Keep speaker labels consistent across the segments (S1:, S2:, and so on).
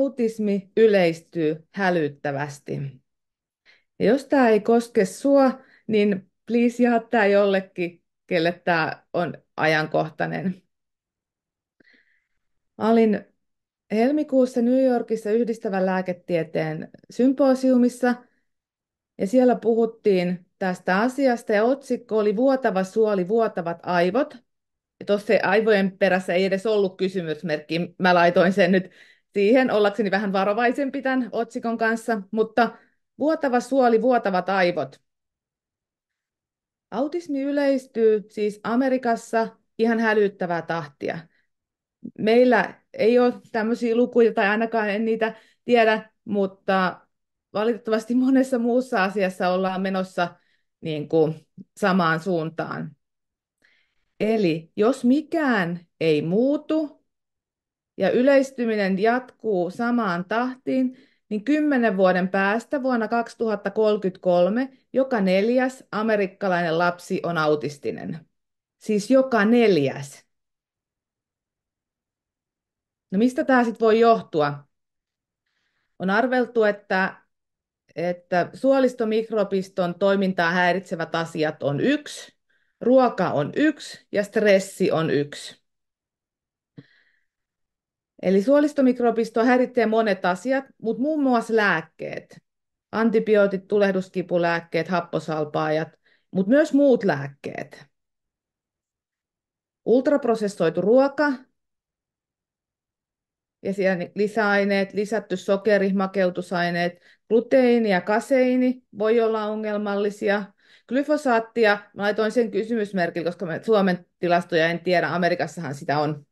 S1: autismi yleistyy hälyttävästi. Ja jos tämä ei koske sua, niin please jaa tämä jollekin, kelle tämä on ajankohtainen. olin helmikuussa New Yorkissa yhdistävän lääketieteen symposiumissa, ja siellä puhuttiin tästä asiasta, ja otsikko oli Vuotava suoli, vuotavat aivot. Tuossa aivojen perässä ei edes ollut kysymysmerkki. Mä laitoin sen nyt siihen ollakseni vähän varovaisempi tämän otsikon kanssa, mutta vuotava suoli, vuotavat aivot. Autismi yleistyy siis Amerikassa ihan hälyttävää tahtia. Meillä ei ole tämmöisiä lukuja, tai ainakaan en niitä tiedä, mutta valitettavasti monessa muussa asiassa ollaan menossa niin kuin samaan suuntaan. Eli jos mikään ei muutu ja yleistyminen jatkuu samaan tahtiin, niin kymmenen vuoden päästä vuonna 2033 joka neljäs amerikkalainen lapsi on autistinen. Siis joka neljäs. No mistä tämä sitten voi johtua? On arveltu, että, että suolistomikropiston toimintaa häiritsevät asiat on yksi, ruoka on yksi ja stressi on yksi. Eli suolistomikrobisto häiritsee monet asiat, mutta muun muassa lääkkeet. Antibiootit, tulehduskipulääkkeet, happosalpaajat, mutta myös muut lääkkeet. Ultraprosessoitu ruoka ja siellä lisäaineet, lisätty sokeri, makeutusaineet, gluteini ja kaseini voi olla ongelmallisia. Glyfosaattia, mä laitoin sen kysymysmerkin, koska me Suomen tilastoja en tiedä, Amerikassahan sitä on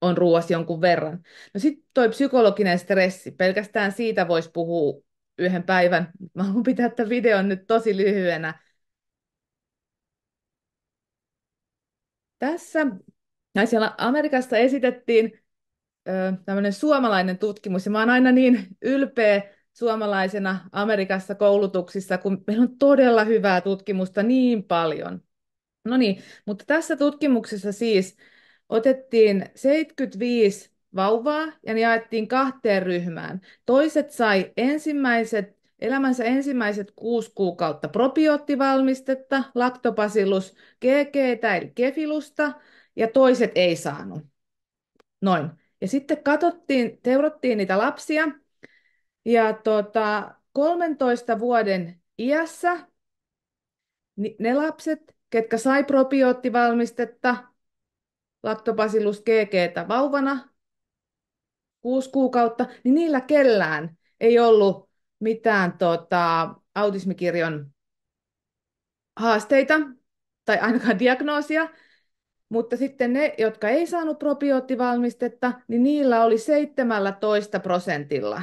S1: on ruoassa jonkun verran. No sitten toi psykologinen stressi, pelkästään siitä voisi puhua yhden päivän. Mä haluan pitää tämän videon nyt tosi lyhyenä. Tässä ja siellä Amerikassa esitettiin tämmöinen suomalainen tutkimus, ja mä oon aina niin ylpeä suomalaisena Amerikassa koulutuksissa, kun meillä on todella hyvää tutkimusta niin paljon. No niin, mutta tässä tutkimuksessa siis otettiin 75 vauvaa ja ne jaettiin kahteen ryhmään. Toiset sai ensimmäiset, elämänsä ensimmäiset kuusi kuukautta probioottivalmistetta, laktopacillus GG eli kefilusta, ja toiset ei saanut. Noin. Ja sitten katsottiin, teurottiin niitä lapsia, ja tota, 13 vuoden iässä ne lapset, ketkä sai probioottivalmistetta, Lactobacillus GG vauvana kuusi kuukautta, niin niillä kellään ei ollut mitään tota, autismikirjon haasteita tai ainakaan diagnoosia, mutta sitten ne, jotka ei saanut probioottivalmistetta, niin niillä oli 17 prosentilla.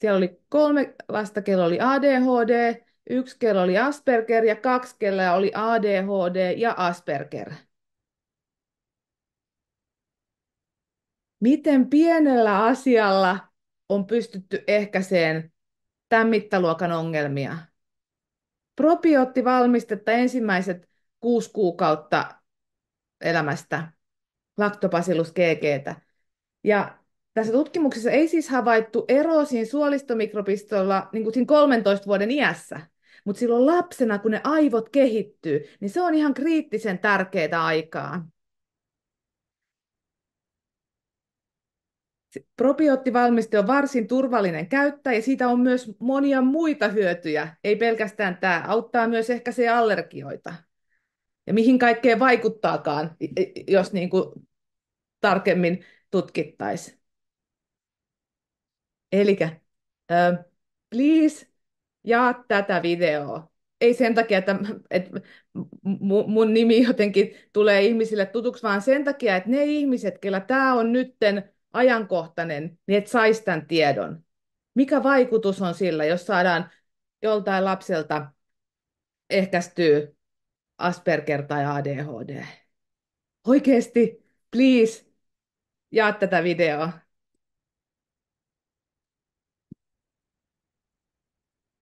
S1: Siellä oli kolme lasta, kello oli ADHD, yksi kello oli Asperger ja kaksi kello oli ADHD ja Asperger. Miten pienellä asialla on pystytty ehkäiseen tämän mittaluokan ongelmia. Probioottivalmistetta ensimmäiset kuusi kuukautta elämästä, Lactobacillus ggtä. Ja tässä tutkimuksessa ei siis havaittu eroa siinä suolistomikrobistolla niin kuin siinä 13 vuoden iässä, mutta silloin lapsena, kun ne aivot kehittyy, niin se on ihan kriittisen tärkeää aikaa. Probioottivalmiste on varsin turvallinen käyttää ja siitä on myös monia muita hyötyjä. Ei pelkästään tämä, auttaa myös ehkä se allergioita. Ja mihin kaikkeen vaikuttaakaan, jos niin kuin tarkemmin tutkittaisiin. Eli uh, please jaa tätä videoa. Ei sen takia, että, että mun nimi jotenkin tulee ihmisille tutuksi, vaan sen takia, että ne ihmiset, kellä tämä on nytten ajankohtainen, niin et saisi tämän tiedon. Mikä vaikutus on sillä, jos saadaan joltain lapselta ehkäistyä Asperger tai ADHD? Oikeasti, please, jaa tätä videoa.